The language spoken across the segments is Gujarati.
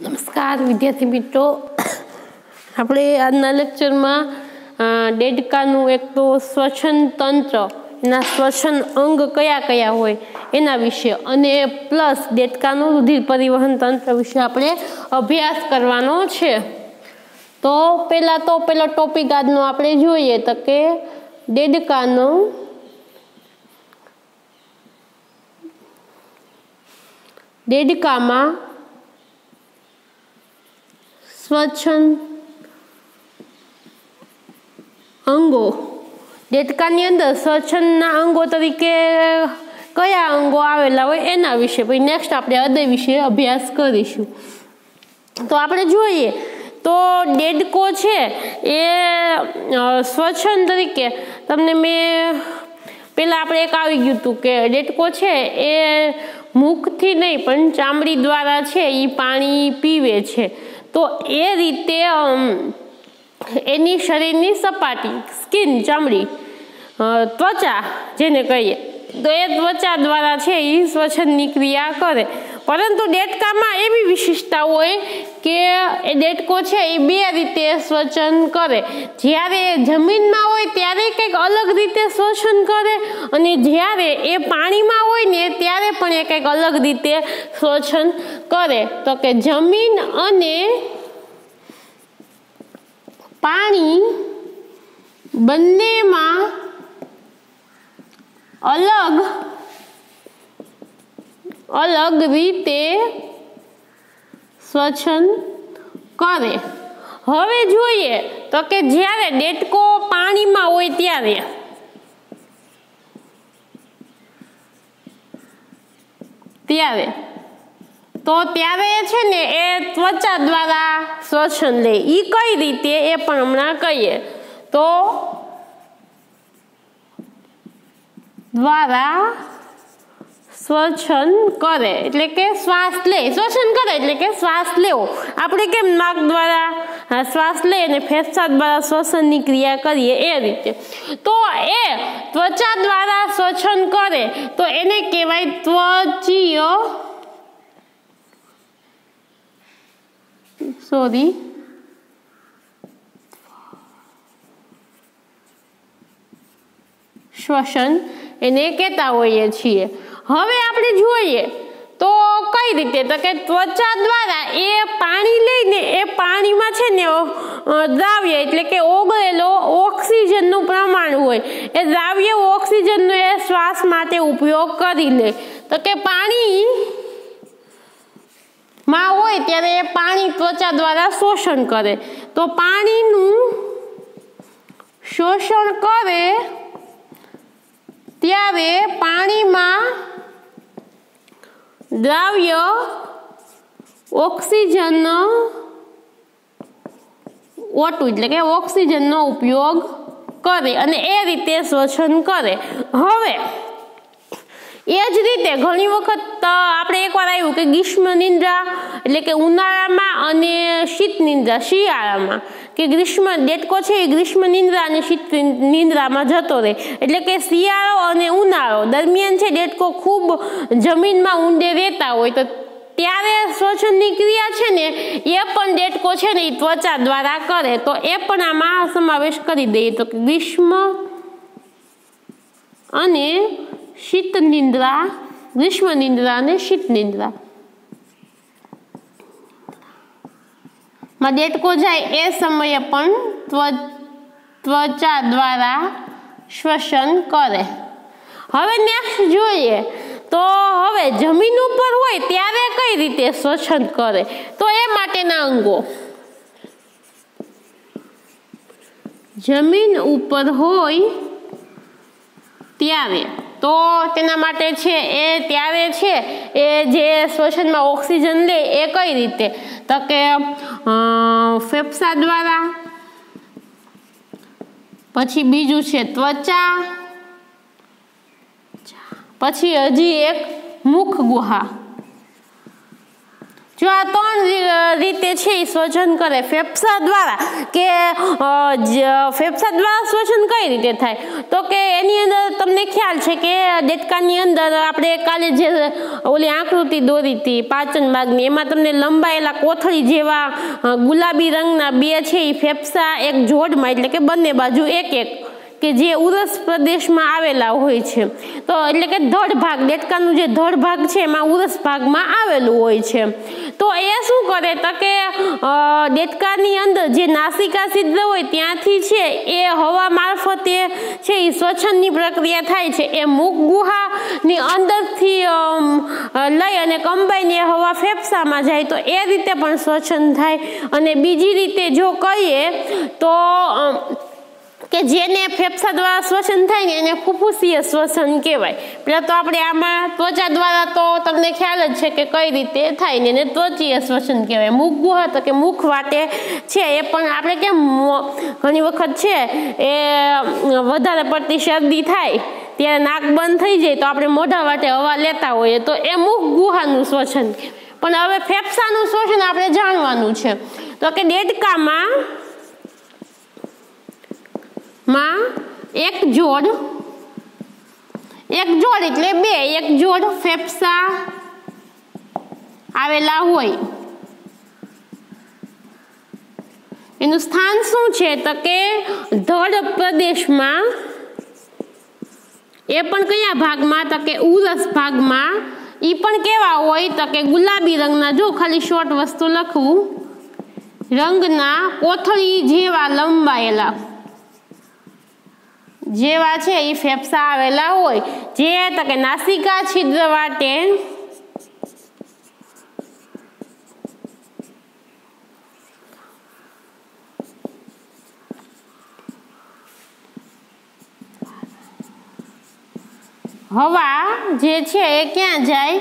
નમસ્કાર, વિદ્યાર્થી મિત્રો. આપણે આજના લેક્ચરમાં ડેડકાનું એક તો શ્વસન તંત્ર, એના શ્વસન અંગ કયા કયા હોય એના વિશે અને પ્લસ ડેડકાનું રુધિર પરિવહન તંત્ર વિશે આપણે અભ્યાસ કરવાનો છે. તો પહેલાં તો પેલો ટોપિક આજનો આપણે જોઈએ તો કે ડેડકાનું દેડકામાં સ્વચ્છન અંગો. દેડકાની અંદર સ્વચ્છનના અંગો તરીકે કયા અંગો આવેલા હોય એના વિશે પછી નેક્સ્ટ આપણે હૃદય વિશે અભ્યાસ કરીશું. તો આપણે જોઈએ તો ડેડકો છે એ સ્વચ્છંદ તરીકે તમને મેં પહેલાં આપણે એક આવી ગયું હતું કે ડેડકો છે એ મુખથી નહીં પણ ચામડી દ્વારા છે એ પાણી પીવે છે. તો એ રીતે એની શરીરની સપાટી, સ્કિન, ચામડી ત્વચા જેને કહીએ, તો એ ત્વચા દ્વારા છે એ શ્વસનની ક્રિયા કરે. પરંતુ ડેટકામાં એવી વિશેષતા હોય કે એ ડેટકો છે એ બે રીતે શ્વસન કરે. જ્યારે જમીનમાં હોય ત્યારે કંઈક અલગ રીતે શ્વસન કરે અને જ્યારે એ પાણીમાં હોય ને ત્યારે પણ એ કંઈક અલગ રીતે શ્વસન કરે. તો કે જમીન અને પાણી બંનેમાં અલગ અલગ રીતે શ્વસન કરે. હવે જોઈએ તો કે જ્યારે ડેટકો પાણીમાં હોય ત્યારે. ત્યારે. તો ત્યારે છે ને એ ત્વચા દ્વારા શ્વસન લે. એ કઈ રીતે એ પણ હમણાં કહીએ. તો દ્વારા શ્વસન કરે, એટલે કે શ્વાસ લે. શ્વસન કરે એટલે કે શ્વાસ લેવો. આપણે કેમ નાક દ્વારા શ્વાસ લે અને ફેફસા દ્વારા શ્વસનની ક્રિયા કરીએ એ રીતે. તો એ ત્વચા દ્વારા શ્વસન કરે, તો એને કહેવાય ત્વચીય, સોરી, શ્વસન એને કહેતા હોઈએ છીએ. હવે આપણે જોઈએ તો કઈ રીતે? તો કે ત્વચા દ્વારા એ પાણી લઈને એ પાણીમાં છે ને દ્રાવ્ય એટલે કે ઓગળેલો ઓક્સિજનનું પ્રમાણ હોય. એ દ્રાવ્ય ઓક્સિજનનો એ શ્વાસ માટે ઉપયોગ કરી લે. તો કે પાણી માં હોય ત્યારે એ પાણી ત્વચા દ્વારા શોષણ કરે. તો પાણીનું શોષણ કરે ત્યારે પાણીમાં દ્રાવ્ય ઓક્સિજન ઓટું, એટલે કે ઓક્સિજનનો ઉપયોગ કરે અને એ રીતે શ્વસન કરે. હવે, એ જ રીતે ઘણી વખત આપણે એકવાર આવ્યું કે ગ્રીષ્મ નિંદ્રા, એટલે કે ઉનાળામાં અને શીત નિંદ્રા, શિયાળામાં. કે ગ્રીષ્મ, દેડકો છે એ ગ્રીષ્મ નિંદ્રા અને શીત નિંદ્રામાં જતો રહે. એટલે કે શિયાળો અને ઉનાળો દરમિયાન છે દેડકો ખૂબ જમીનમાં ઊંડે રહેતા હોય. તો ત્યારે શ્વસનની ક્રિયા છે ને, એ પણ દેડકો છે ને એ ત્વચા દ્વારા કરે. તો એ પણ આમાં સમાવેશ કરી દઈએ. તો ગ્રીષ્મ અને શીત નિંદ્રા, ગ્રીષ્મ નિંદ્રા અને શીત નિંદ્રા. માં ડેટકો જાય એ સમયે પણ ત્વચા દ્વારા શ્વસન કરે. હવે નેક્સ્ટ જોઈએ. તો હવે જમીન ઉપર હોય ત્યારે કઈ રીતે શ્વસન કરે? તો એ માટેના અંગો. જમીન ઉપર હોય ત્યારે. તો તેના માટે છે એ ત્યારે છે એ જે શ્વસનમાં ઓક્સિજન લે એ કઈ રીતે? તો કે ફેફસા દ્વારા, પછી બીજું છે ત્વચા, પછી હજી એક મુખ ગુહા. જો આ ત્રણ રીતે છે એ શ્વસન કરે, ફેફસા દ્વારા કે ફેફસા દ્વારા શ્વસન કઈ રીતે થાય? તો કે એની અંદર તમને ખ્યાલ છે કે દેડકાની અંદર આપણે કાલે જે ઓલી આકૃતિ દોરી હતી, પાચન માર્ગની એમાં તમને લંબાયેલા કોથળી જેવા ગુલાબી રંગના બે છે એ ફેફસા, એક જોડમાં, એટલે કે બંને બાજુ એક એક કે જે ઉરસ પ્રદેશમાં આવેલા હોય છે. તો એટલે કે ધડ ભાગ, દેડકાનું જે ધડ ભાગ છે, એમાં ઉરસ ભાગમાં આવેલું હોય છે. તો એ શું કરે? તો કે દેડકાની અંદર જે નાસિકા છિદ્ર હોય ત્યાંથી છે, એ હવા મારફતે છે એ શ્વસનની પ્રક્રિયા થાય છે. એ મુખ ગુહાની અંદરથી લઈ અને કંબાઈને એ હવા ફેફસામાં જાય. તો એ રીતે પણ શ્વસન થાય. અને બીજી રીતે જો કહીએ, તો કે જેને ફેફસા દ્વારા શ્વસન થાય ને એને ફુફુસીય શ્વસન કહેવાય. પેલા તો આપણે આમાં ત્વચા દ્વારા તો તમને ખ્યાલ જ છે કે કઈ રીતે થાય ને એને ત્વચીય શ્વસન કહેવાય. મુખ ગુહા તો કે મુખ વાટે છે, એ પણ આપણે કેમ ઘણી વખત છે, એ વધારે પડતી શરદી થાય, ત્યારે નાક બંધ થઈ જાય, તો આપણે મોઢા વાટે હવા લેતા હોઈએ, તો એ મુખ ગુહાનું શ્વસન પણ હવે ફેફસાનું શ્વસન આપણે જાણવાનું છે. તો કે દેડકામાં માં, એક જોડ. એક જોડ એટલે બે, એક જોડ ફેફસા આવેલા હોય. એનું સ્થાન શું છે? તો કે ધડ પ્રદેશમાં, એ પણ કયા ભાગમાં? તો કે ઉરસ ભાગમાં. એ પણ કેવા હોય? તો કે ગુલાબી રંગના. જો ખાલી શોર્ટ વસ્તુ લખવું રંગના કોથળી જેવા લંબાયેલા. જેવા છે એ ફેફસા આવેલા હોય. જે તો કે નાસિકા છિદ્ર વાટે હવા જે છે એ ક્યાં જાય?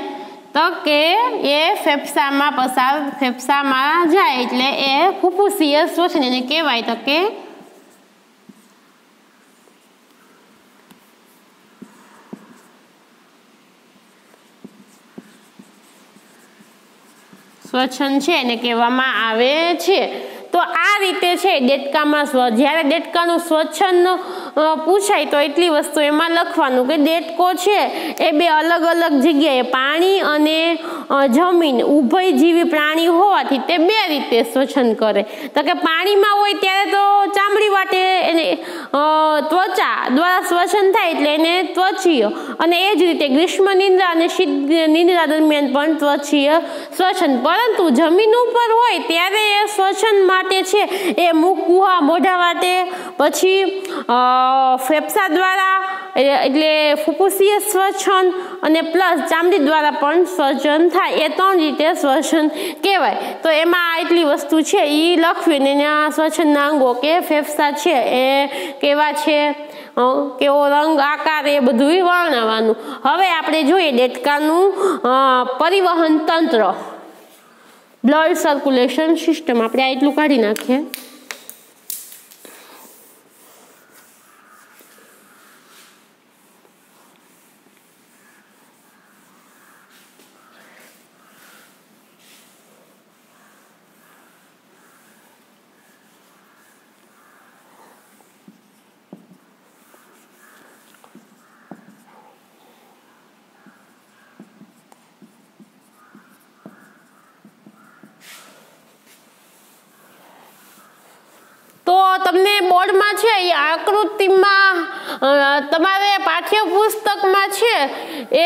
તો કે એ ફેફસામાં પસાર, ફેફસામાં જાય એટલે એ ફુફુસીય શ્વસન એને કહેવાય તો કે શ્વસન છે એને કહેવામાં આવે છે. તો આ રીતે છે દેડકામાં સ્વ, જ્યારે દેડકાનું સ્વચ્છંદ પૂછાય તો એટલી વસ્તુ એમાં લખવાનું કે દેડકો છે એ બે અલગ અલગ જગ્યાએ પાણી અને જમીન ઉભય જીવી પ્રાણી હોવાથી તે બે રીતે શ્વસન કરે. તો કે પાણીમાં હોય ત્યારે તો ચામડી વાટે એને ત્વચા દ્વારા શ્વસન થાય એટલે એને ત્વચીય અને એ જ રીતે ગ્રીષ્મ નિંદ્રા અને શીત નિંદ્રા દરમિયાન પણ ત્વચીય શ્વસન. પરંતુ જમીન ઉપર હોય ત્યારે એ શ્વસન માટે છે એ મુખ, ગુહા, મોઢા વાટે, પછી ફેફસા દ્વારા એટલે ફુફુસીય શ્વસન અને પ્લસ ચામડી દ્વારા પણ શ્વસન થાય. એ ત્રણ રીતે શ્વસન કહેવાય. તો એમાં એટલી વસ્તુ છે એ લખવી ને એના શ્વસનના અંગો કે ફેફસા છે, એ કેવા છે કેવો રંગ, આકાર, એ બધું વર્ણવવાનું. હવે આપણે જોઈએ દેડકાનું પરિવહન તંત્ર. બ્લડ સર્ક્યુલેશન સિસ્ટમ આપણે આ એટલું કાઢી નાખીએ તો તમને બોર્ડમાં છે, એ આકૃતિમાં તમારે પાઠ્યપુસ્તકમાં છે, એ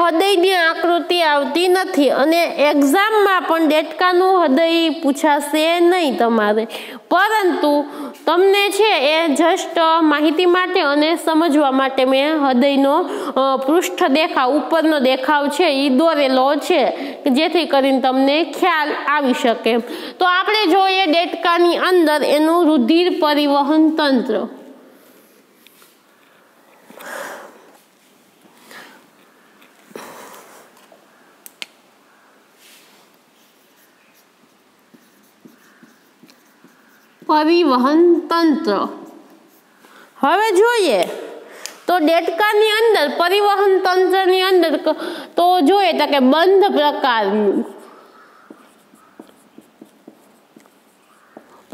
હૃદયની આકૃતિ આવતી નથી અને એક્ઝામમાં પણ દેડકાનું હૃદય પૂછાશે નહીં તમારે. પરંતુ તમને છે એ જસ્ટ માહિતી માટે અને સમજવા માટે મેં હૃદયનો પૃષ્ઠ દેખાવ, ઉપરનો દેખાવ છે એ દોરેલો છે જેથી કરીને તમને ખ્યાલ આવી શકે. તો આપણે જોઈએ ડેટકાની અંદર એનું રુધિર પરિવહન તંત્ર. પરિવહન તંત્ર હવે જોઈએ. તો ડેટકાની અંદર પરિવહન તંત્રની અંદર તો જોઈએ તો કે બંધ પ્રકારનું.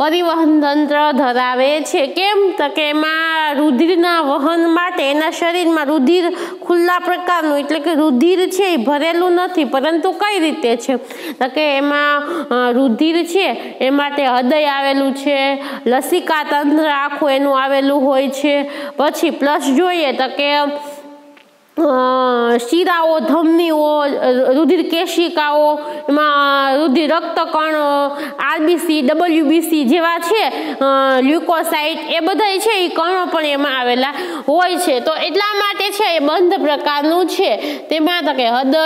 પરિવહન તંત્ર ધરાવે છે. કેમ તો કે એમાં રુધિરના વહન માટે એના શરીરમાં રુધિર ખુલ્લા પ્રકારનું એટલે કે રુધિર છે એ ભરેલું નથી, પરંતુ કઈ રીતે છે? તો કે એમાં રુધિર છે એ માટે હૃદય આવેલું છે, લસિકા તંત્ર આખું એનું આવેલું હોય છે. પછી પ્લસ જોઈએ તો કે શીરાઓ, ધમનીઓ રુધિર કેશિકાઓ એમાં રુધિર રક્તકણ આરબીસી, ડબલ્યુબીસી જેવા છે લ્યુકોસાઇટ, એ બધા છે એ કણો પણ એમાં આવેલા હોય છે. તો એટલા માટે છે, એ બંધ પ્રકારનું છે. તેમાં તો કે હૃદય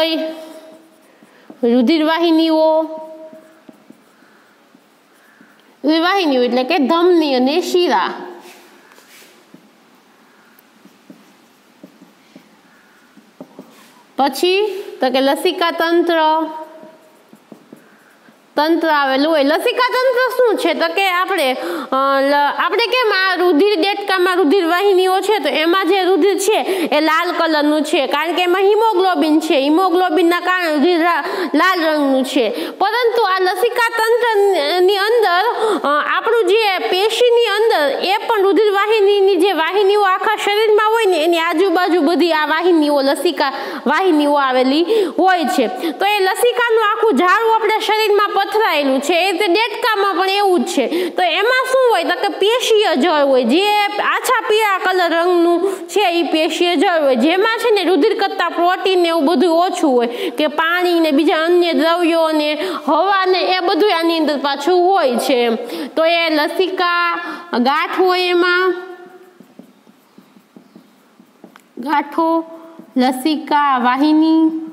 રુધિર વાહિનીઓ વાહિનીઓ એટલે કે ધમની અને શીરા. પછી તો કે લસિકા તંત્ર. તંત્ર આવેલું હોય લસિકા તંત્ર શું છે? તો કે આપણે આપણે કેમ આ રુધિર દેટકામાં રુધિર વાહિનીઓ છે તો એમાં જે રુધિર છે એ લાલ કલરનું છે. કારણ કે એમાં હિમોગ્લોબિન છે. હિમોગ્લોબિનના કારણે રુધિર લાલ રંગનું છે. પરંતુ આ લસિકા તંત્રની અંદર આપણું જે પેશીની અંદર એ પણ રુધિર વાહિનીની જે વાહિનીઓ આખા શરીરમાં હોય ને, એની આજુબાજુ બધી આ વાહિનીઓ, લસિકા વાહિનીઓ આવેલી હોય છે. તો એ લસિકાનું આખું ઝાડું આપણા શરીરમાં પથરાયેલું છે. એ રીતે ડેટકામાં પણ એવું જ છે. તો એમાં શું હોય? તો કે પેશીય જળ હોય. જે આછા પીળા કલર રંગનું છે એ પેશીય જળ હોય જેમાં છે ને રુધિર કરતાં પ્રોટીન ને એવું બધું ઓછું હોય કે પાણી ને બીજા અન્ય દ્રવ્યો ને હવા ને એ બધું આની અંદર પાછું હોય છે. તો એ લસિકા, ગાંઠ હોય એમાં. ગાંઠો, લસિકા, વાહિની.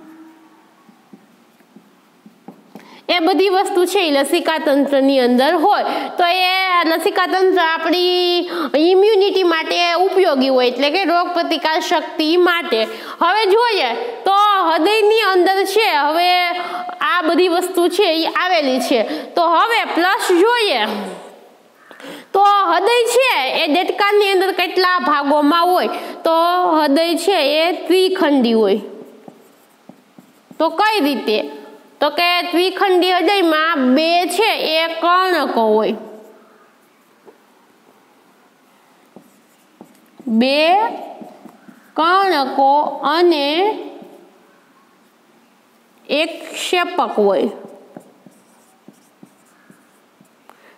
એ બધી વસ્તુ છે એ લસિકા તંત્રની અંદર હોય. તો એ લસિકા તંત્ર આપણી ઇમ્યુનિટી માટે ઉપયોગી હોય એટલે કે રોગ પ્રતિકાર શક્તિ માટે. હવે જોઈએ તો હૃદયની અંદર છે, હવે આ બધી વસ્તુ છે એ આવેલી છે. તો હવે પ્લસ જોઈએ. તો હૃદય છે એ દેટકાની અંદર કેટલા ભાગોમાં હોય? તો હૃદય છે એ ત્રિખંડી હોય. તો કઈ રીતે? તો કે દ્વિખંડી હૃદયમાં બે છે, એ કર્ણકો હોય બે કર્ણકો અને એક ક્ષેપક હોય.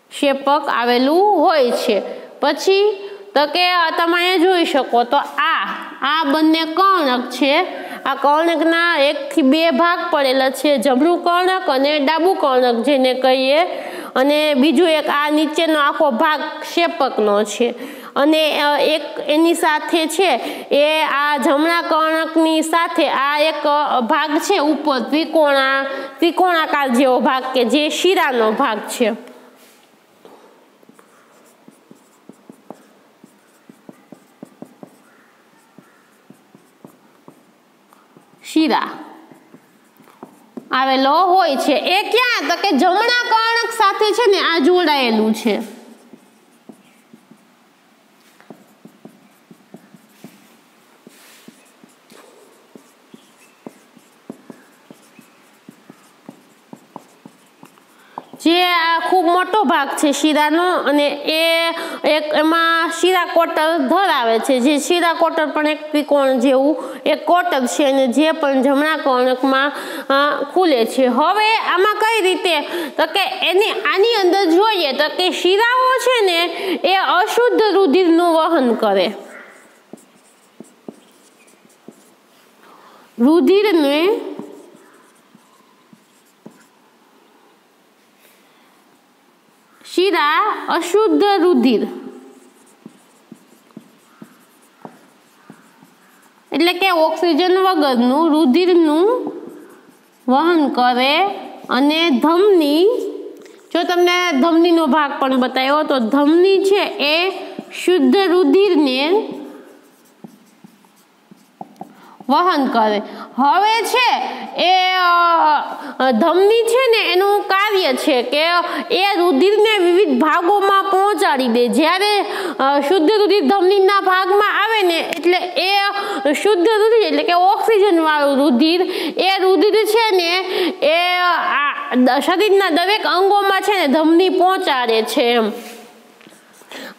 ક્ષેપક આવેલું હોય છે. પછી તો કે તમે જોઈ શકો તો આ આ બંને કર્ણક છે આ કર્ણકના એકથી બે ભાગ પડેલા છે. જમણું કર્ણક અને ડાબુ કર્ણક જેને કહીએ. અને બીજું એક આ નીચેનો આખો ભાગ ક્ષેપકનો છે. અને એક એની સાથે છે. એ આ જમણા કર્ણકની સાથે આ એક ભાગ છે. ઉપર ત્રિકોણા, ત્રિકોણાકાર જેવો ભાગ કે જે શીરાનો ભાગ છે. શીરા આવેલો હોય છે. એ ક્યાં? તો કે જમણા કર્ણક સાથે છે ને, આ જોડાયેલું છે જે આ ખૂબ મોટો ભાગ છે શીરાનો અને એ એક એમાં શીરા કોટર ધરાવે છે. જે શીરા કોટર પણ એક ત્રિકોણ જેવું એક કોટર છે અને જે પણ જમણા કર્ણકમાં ખુલે છે. હવે આમાં કઈ રીતે? તો કે એની, આની અંદર જોઈએ તો કે શીરાઓ છે ને એ અશુદ્ધ રુધિરનું વહન કરે. રુધિરને શીરા અશુદ્ધ રુધિર. એટલે કે ઓક્સિજન વગરનું રુધિરનું વહન કરે અને ધમની, જો તમને ધમનીનો ભાગ પણ બતાવ્યો, તો ધમની છે એ શુદ્ધ રુધિરને વહન કરે. હવે છે એ ધમની છે ને એનું કાર્ય છે કે એ રુધિરને વિવિધ ભાગોમાં પહોંચાડી દે. જ્યારે શુદ્ધ રુધિર ધમનીના ભાગમાં આવે ને, એટલે એ શુદ્ધ રુધિર, એટલે કે ઓક્સિજનવાળું રુધિર, એ રુધિર છે ને, એ શરીરના દરેક અંગોમાં છે ને ધમની પહોંચાડે છે એમ.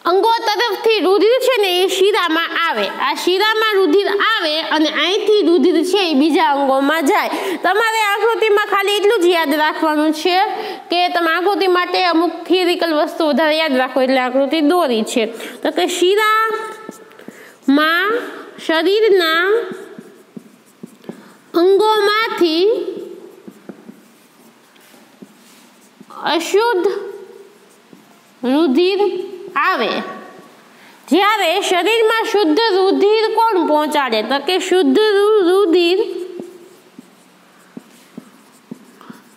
અંગો તરફથી રુધિર છે ને એ શીરામાં આવે. આ શીરામાં રુધિર આવે અને અહીંથી રુધિર છે એ બીજા અંગોમાં જાય. તમારે આકૃતિમાં ખાલી એટલું જ યાદ રાખવાનું છે કે તમે આકૃતિ માટે અમુક થિયરિકલ વસ્તુ વધારે યાદ રાખો એટલે આકૃતિ દોરી છે. તો કે શીરામાં શરીરના અંગોમાંથી અશુદ્ધ રુધિર આવે જ્યારે શરીરમાં શુદ્ધ રુધિર કોણ પહોંચાડે તો કે શુદ્ધ રુધિર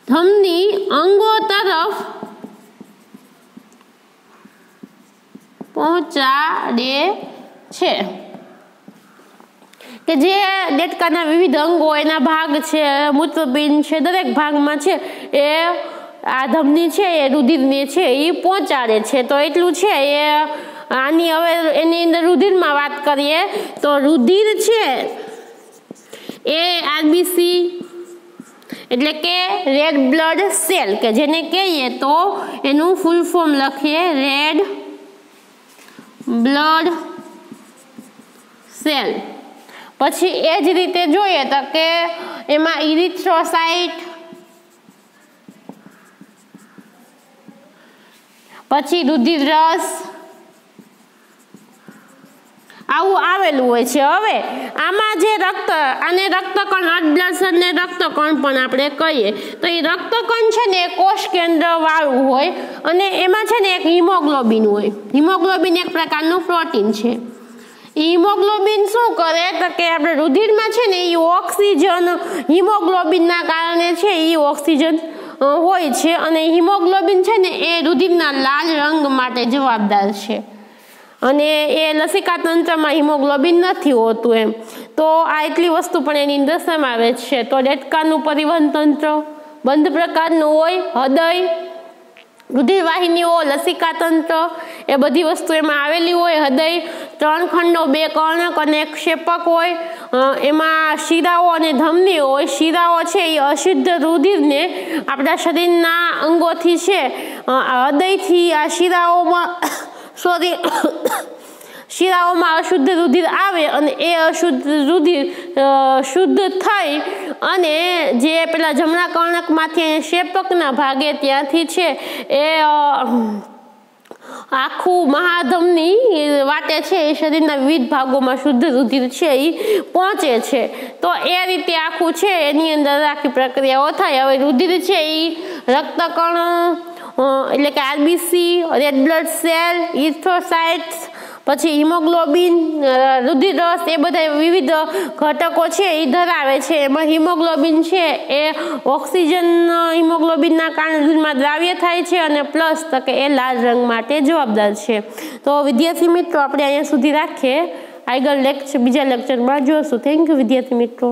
ધમની અંગો તરફ પહોંચાડે છે કે જે દેડકાના વિવિધ અંગો એના ભાગ છે મૂત્રપિંડ છે દરેક ભાગમાં છે એ આ ધમની છે, એ રુધિરને છે, એ પહોંચાડે છે. તો એટલું છે, એ આની હવે એની અંદર રુધિરમાં વાત કરીએ, તો રુધિર છે, એ આરબીસી, એટલે કે રેડ બ્લડ સેલ કે જેને કહીએ તો એનું ફૂલ ફોર્મ લખીએ રેડ બ્લડ સેલ પછી એ જ રીતે જોઈએ તો કે એમાં ઇરિથ્રોસાઇટ પછી રુધિર રસ. આવું આવેલું હોય છે. હવે આમાં જે રક્ત આને રક્તકણ બ્લડ સેલ રક્તકણ પણ આપણે કહીએ, તો એ રક્તકણ છે ને કોષ કેન્દ્રવાળું હોય, અને એમાં છે ને એક હિમોગ્લોબિન હોય. હિમોગ્લોબિન એક પ્રકારનું પ્રોટીન છે. હિમોગ્લોબિન શું કરે? તો કે આપણે રુધિરમાં છે ને એ ઓક્સિજન, હિમોગ્લોબિનના કારણે છે એ ઓક્સિજન હોય છે અને હિમોગ્લોબિન છે ને એ રુધિરના લાલ રંગ માટે જવાબદાર છે. અને એ લસિકા તંત્રમાં હિમોગ્લોબિન નથી હોતું એમ. તો આ એટલી વસ્તુ પણ એની અંદર સમાવે છે. તો ડેટકાનું પરિવહન તંત્ર બંધ પ્રકારનું હોય, હૃદય રુધિર વાહિનીઓ લસિકા તંત્ર એ બધી વસ્તુ એમાં આવેલી હોય, હૃદય ત્રણ ખંડો, બે કર્ણક અને ક્ષેપક હોય. એમાં શિરાઓ અને ધમની હોય. શીરાઓ છે એ અશુદ્ધ રુધિરને આપણા શરીરના અંગોથી છે. હૃદયથી આ શિરાઓમાં, સોરી, શિરાઓમાં અશુદ્ધ રુધિર આવે અને એ અશુદ્ધ રુધિર શુદ્ધ થઈ અને જે પેલા જમણા કર્ણકમાંથી શેપકના ભાગે ત્યાંથી છે, એ આખું મહાધમની વાટે છે, એ શરીરના વિવિધ ભાગોમાં શુદ્ધ રુધિર છે એ પહોંચે છે. તો એ રીતે આખું છે, એની અંદર આખી પ્રક્રિયાઓ થાય હવે રુધિર છે એ રક્તકણ એટલે કે RBC, red blood cell, erythrocytes પછી હિમોગ્લોબિન રુધિરસ એ બધા વિવિધ ઘટકો છે એ ધરાવે છે. એમાં હિમોગ્લોબિન છે, એ ઓક્સિજન હિમોગ્લોબિનના કારણે રુધિરમાં દ્રાવ્ય થાય છે અને પ્લસ તો કે એ લાલ રંગ માટે જવાબદાર છે. તો વિદ્યાર્થી મિત્રો, આપણે અહીંયા સુધી રાખીએ. આગળ લેક્ચર બીજા લેક્ચરમાં જોશું. થેન્ક યુ વિદ્યાર્થી મિત્રો.